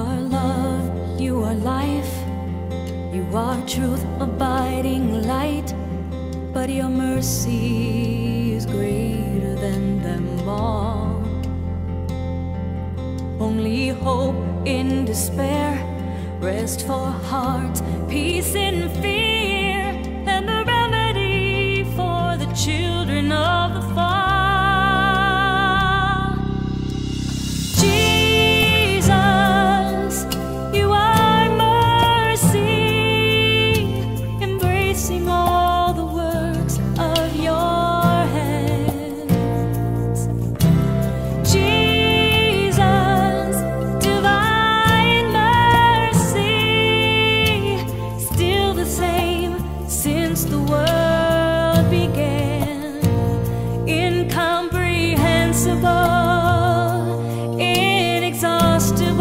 are love, you are life, you are truth, abiding light. But your mercy is greater than them all. Only hope in despair, rest for heart, peace in fear. Began. Incomprehensible, inexhaustible,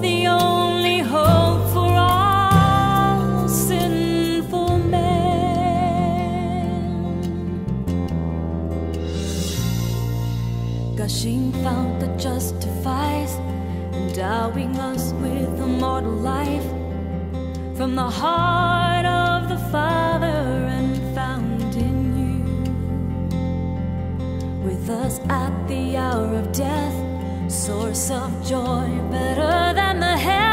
the only hope for all sinful men gushing fount that justifies, endowing us with immortal life from the heart death, source of joy, better than the hell.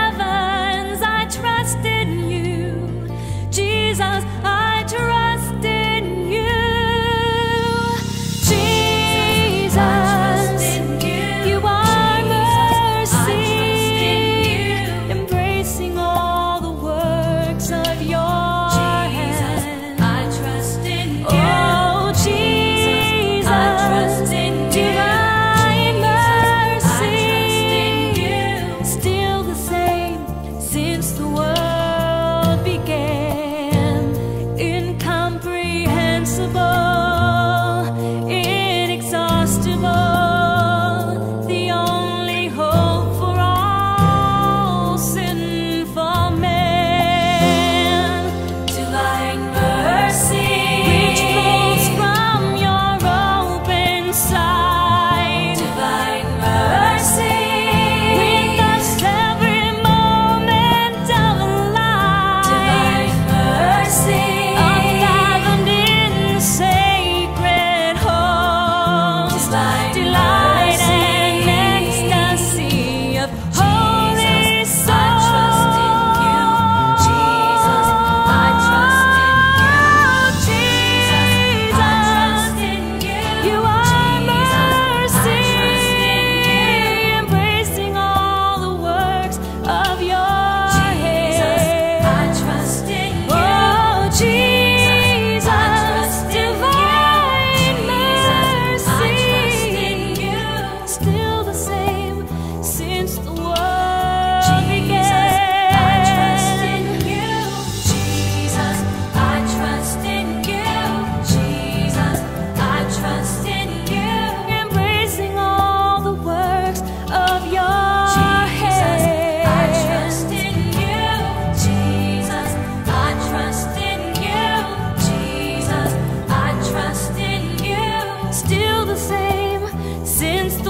the same since the